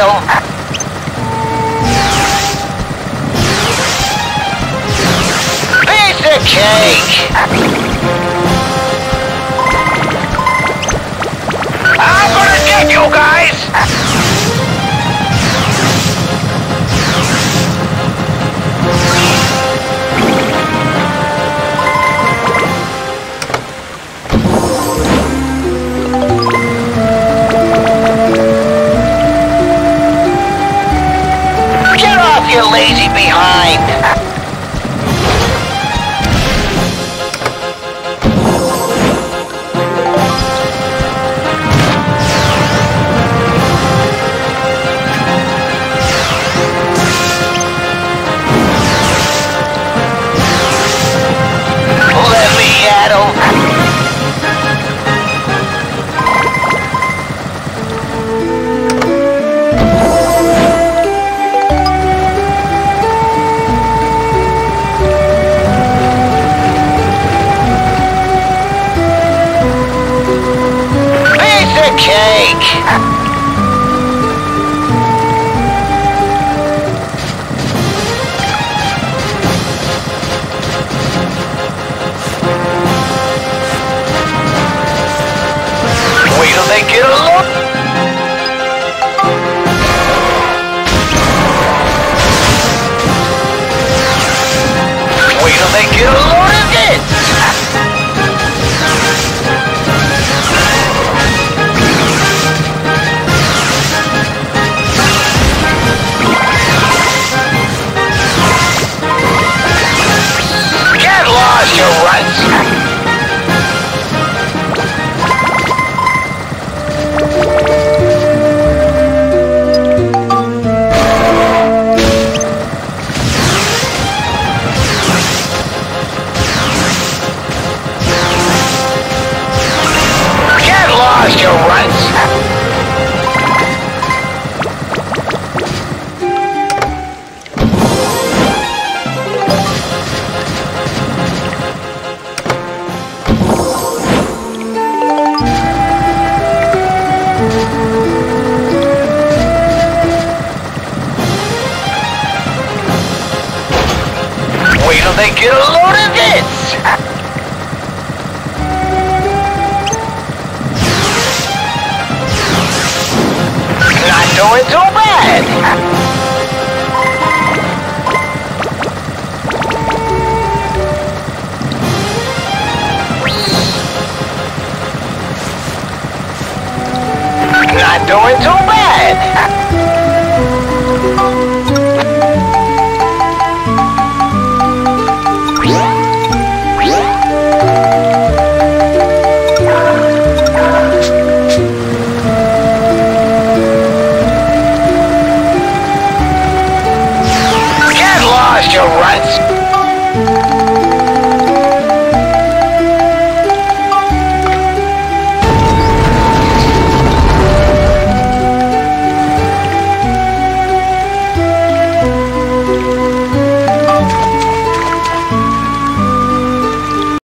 'em. Piece of cake. I'm gonna get you guys. Your lazy behind. Get Wait till they get a load of this. Not doing too bad. Doing too bad.